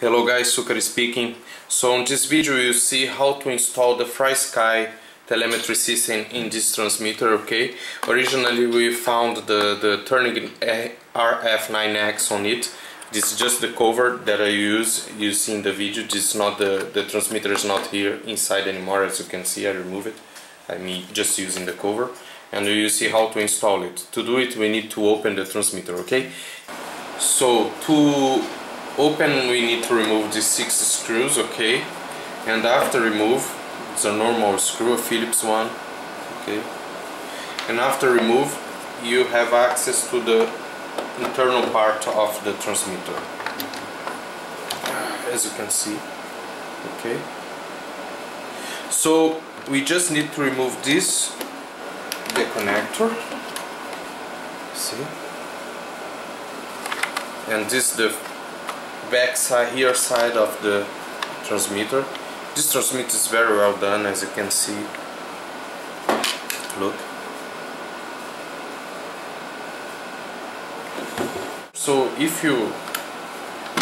Hello guys, Succar speaking. So in this video you see how to install the FrSky telemetry system in this transmitter, okay? Originally we found the, the Turnigy RF9X on it. This is just the cover that I use, you see in the video. This is not the, the transmitter is not here inside anymore as you can see, I remove it. I mean just using the cover. And you see how to install it. To do it we need to open the transmitter, okay? So to open we need to remove these six screws okay? And after remove it's a normal screw a Phillips one okay? And after remove you have access to the internal part of the transmitter as you can see okay? So we just need to remove this the connector see? And this the back side here side of the transmitter. This transmitter is very well done as you can see. Look. So if you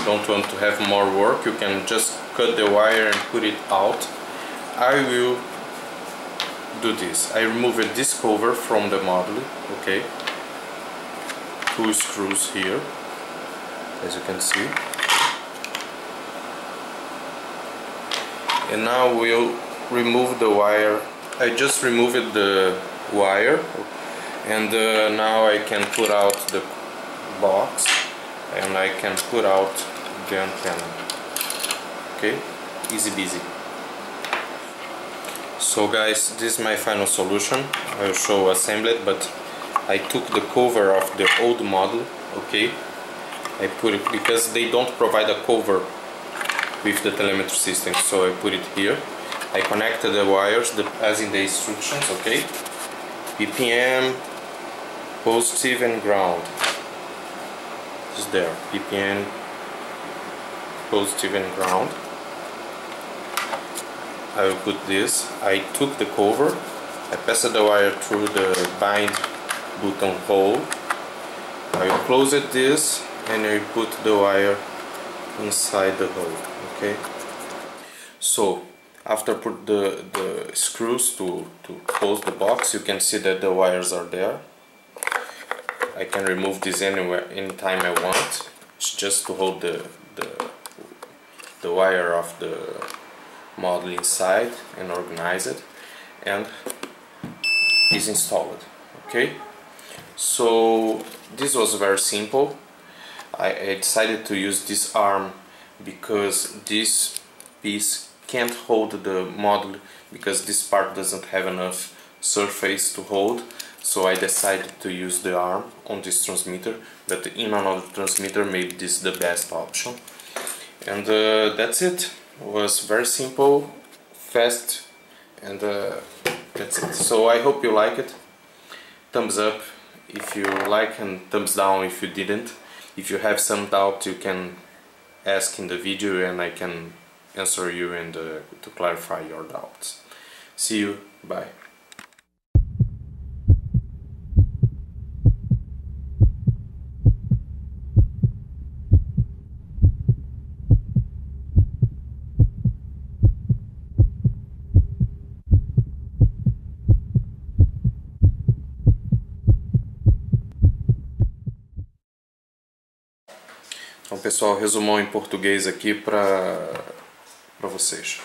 don't want to have more work you can just cut the wire and put it out. I will do this. I removed this cover from the module okay? Two screws here as you can see and now we'll remove the wire. I just removed the wire. And uh, now I can put out the box. And I can put out the antenna. Okay? Easy busy so guys this is my final solution. I'll show assembled but I took the cover of the old model okay? I put it because they don't provide a cover with the telemetry system so I put it here. I connected the wires the, as in the instructions okay? PPM positive and ground. Is there PPM positive and ground. I will put this. I took the cover. I passed the wire through the bind button hole. I will close it this and I put the wire inside the hole okay? So after put the the screws to to close the box you can see that the wires are there. I can remove this anywhere anytime I want. It's just to hold the the, the wire of the model inside and organize it and is installed okay? So this was very simple I, I decided to use this arm because this piece can't hold the model because this part doesn't have enough surface to hold. So I decided to use the arm on this transmitter but in another transmitter made this the best option. And uh, that's it. it was very simple fast and uh, that's it. So I hope you like it. Thumbs up if you like and thumbs down if you didn't if you have some doubt you can ask in the video and I can answer you and uh, to clarify your doubts. See you, bye. Pessoal, resumão em português aqui para vocês.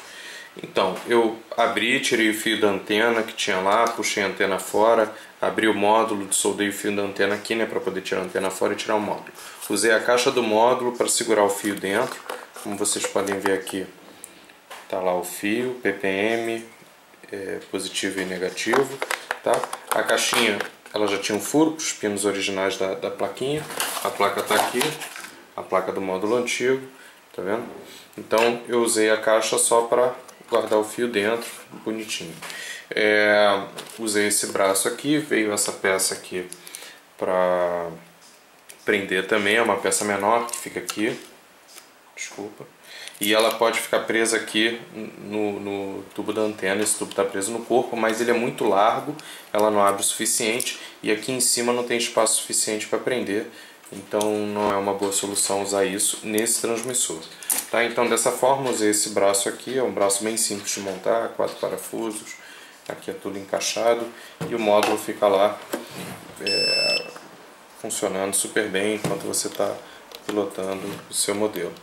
Então, eu abri, tirei o fio da antena que tinha lá, puxei a antena fora, abri o módulo, soldei o fio da antena aqui, né, para poder tirar a antena fora e tirar o módulo. Usei a caixa do módulo para segurar o fio dentro, como vocês podem ver aqui. Tá lá o fio, ppm, é, positivo e negativo, tá? A caixinha, ela já tinha um furo para os pinos originais da, da plaquinha, a placa está aqui, a placa do módulo antigo, tá vendo? Então eu usei a caixa só para guardar o fio dentro, bonitinho. É, usei esse braço aqui, veio essa peça aqui para prender também, é uma peça menor que fica aqui, desculpa. E ela pode ficar presa aqui no, no tubo da antena, esse tubo está preso no corpo, mas ele é muito largo, ela não abre o suficiente e aqui em cima não tem espaço suficiente para prender então não é uma boa solução usar isso nesse transmissor. Tá? Então dessa forma usei esse braço aqui, é um braço bem simples de montar, quatro parafusos, aqui é tudo encaixado e o módulo fica lá é, funcionando super bem enquanto você está pilotando o seu modelo,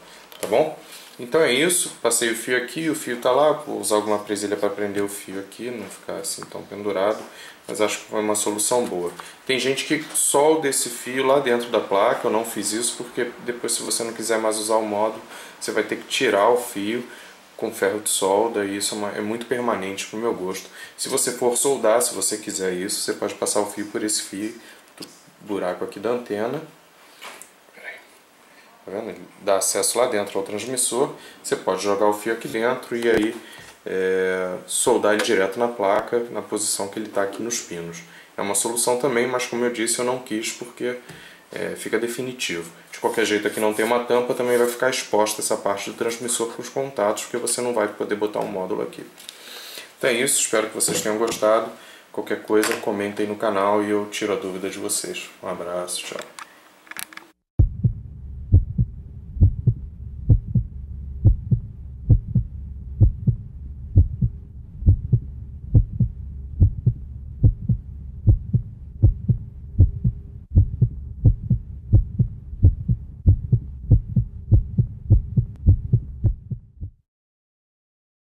tá bom? Então é isso, passei o fio aqui, o fio está lá, vou usar alguma presilha para prender o fio aqui, não ficar assim tão pendurado, mas acho que foi uma solução boa. Tem gente que solda esse fio lá dentro da placa, eu não fiz isso porque depois se você não quiser mais usar o módulo, você vai ter que tirar o fio com ferro de solda e isso é, uma, é muito permanente para o meu gosto. Se você for soldar, se você quiser isso, você pode passar o fio por esse fio, do buraco aqui da antena, Tá vendo? Ele dá acesso lá dentro ao transmissor. Você pode jogar o fio aqui dentro e aí é, soldar ele direto na placa, na posição que ele está aqui nos pinos. É uma solução também, mas como eu disse, eu não quis porque é, fica definitivo. De qualquer jeito, aqui não tem uma tampa, também vai ficar exposta essa parte do transmissor para os contatos, porque você não vai poder botar um módulo aqui. Então é isso, espero que vocês tenham gostado. Qualquer coisa, comentem no canal e eu tiro a dúvida de vocês. Um abraço, tchau.